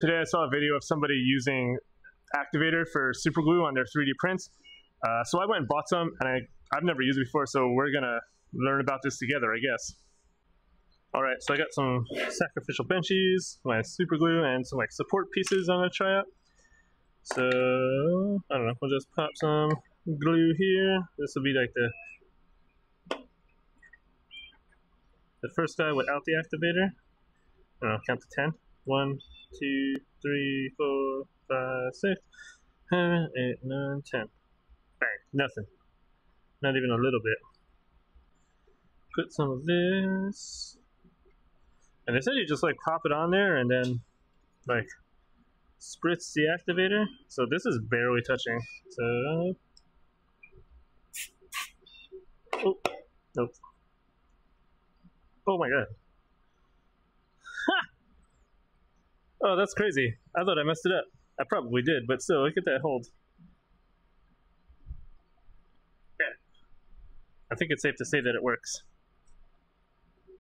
Today I saw a video of somebody using activator for super glue on their 3D prints. Uh, so I went and bought some and I, I've never used it before so we're gonna learn about this together I guess. Alright, so I got some sacrificial benchies, my super glue, and some like support pieces I'm gonna try out. So, I don't know, we'll just pop some glue here. This will be like the the first guy without the activator. I don't know, count to 10. 1, 2, 3, 4, 5, 6, 7, 8, 9, 10. Bang, nothing. Not even a little bit. Put some of this. And they said you just like pop it on there and then like spritz the activator. So this is barely touching. So Oh, nope. Oh my god. Oh, that's crazy. I thought I messed it up. I probably did, but still, look at that hold. Yeah. I think it's safe to say that it works.